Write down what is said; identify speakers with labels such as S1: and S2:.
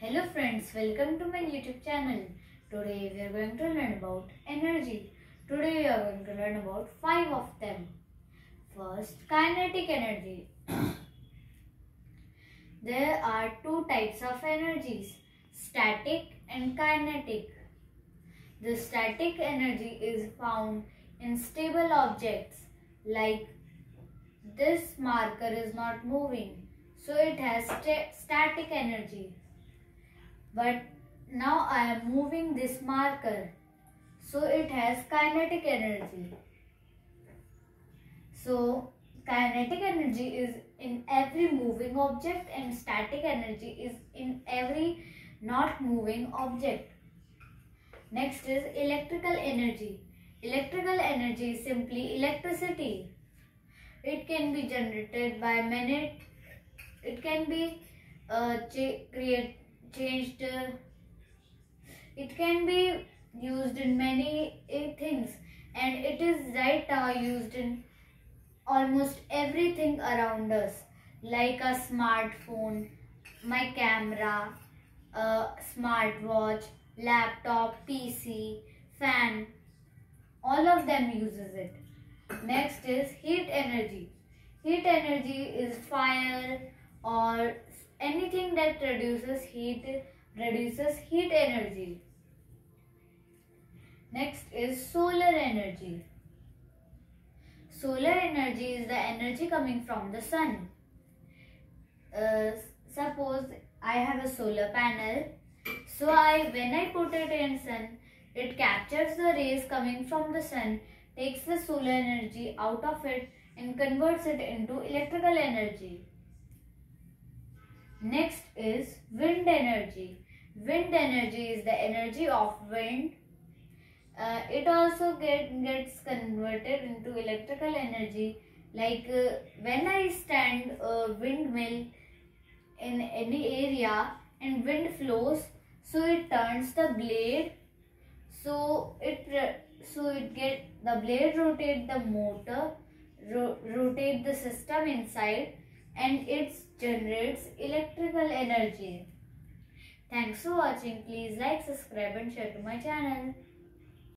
S1: Hello friends, welcome to my YouTube channel. Today we are going to learn about energy. Today we are going to learn about five of them. First, kinetic energy. there are two types of energies, static and kinetic. The static energy is found in stable objects like this marker is not moving so it has sta- static energy but now I am moving this marker. So it has kinetic energy. So kinetic energy is in every moving object and static energy is in every not moving object. Next is electrical energy. Electrical energy is simply electricity. It can be generated by many it can be uh, ch- create changed uh, it can be used in many uh, things. And it is right now used in almost everything around us. Like a smartphone my camera a smartwatch laptop pc fan all of them uses it. Next is heat energy. Heat energy is fire or anything that produces heat produces heat energy. Next is solar energy. Solar energy is the energy coming from the sun. Uh, suppose i have a solar panel. So i when i put it in sun it captures the rays coming from the sun takes the solar energy out of it and converts it into electrical energy Next is wind energy. Wind energy is the energy of wind. Uh, it also get, gets converted into electrical energy. Like uh, when I stand a windmill in any area and wind flows, so it turns the blade. So it so it get the blade rotate the motor, ro- rotate the system inside and it generates electrical energy. Thanks for watching. Please like, subscribe and share to my channel.